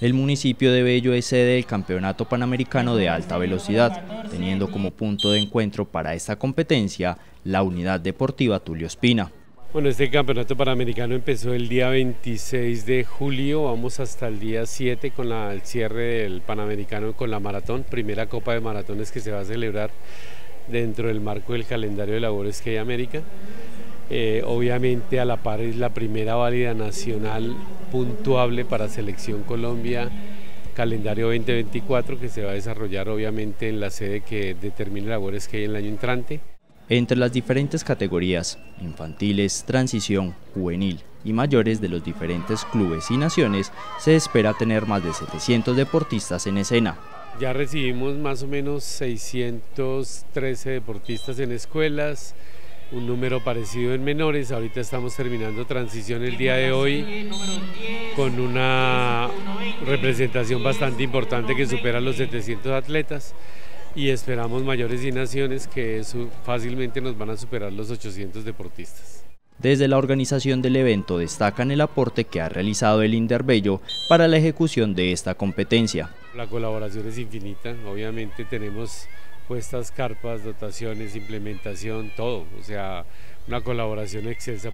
El municipio de Bello es sede del Campeonato Panamericano de Alta Velocidad, teniendo como punto de encuentro para esta competencia la Unidad Deportiva Tulio Espina. Bueno, este campeonato panamericano empezó el día 26 de julio, vamos hasta el día 7 con el cierre del panamericano con la maratón, primera copa de maratones que se va a celebrar dentro del marco del calendario de labores que hay América. Eh, obviamente a la par es la primera válida nacional puntuable para Selección Colombia, calendario 2024 que se va a desarrollar obviamente en la sede que determine labores que hay en el año entrante. Entre las diferentes categorías, infantiles, transición, juvenil y mayores de los diferentes clubes y naciones, se espera tener más de 700 deportistas en escena. Ya recibimos más o menos 613 deportistas en escuelas, un número parecido en menores. Ahorita estamos terminando transición el día de hoy con una representación bastante importante que supera los 700 atletas y esperamos mayores naciones que fácilmente nos van a superar los 800 deportistas. Desde la organización del evento destacan el aporte que ha realizado el Inderbello para la ejecución de esta competencia. La colaboración es infinita, obviamente tenemos puestas carpas, dotaciones, implementación, todo, o sea, una colaboración excelsa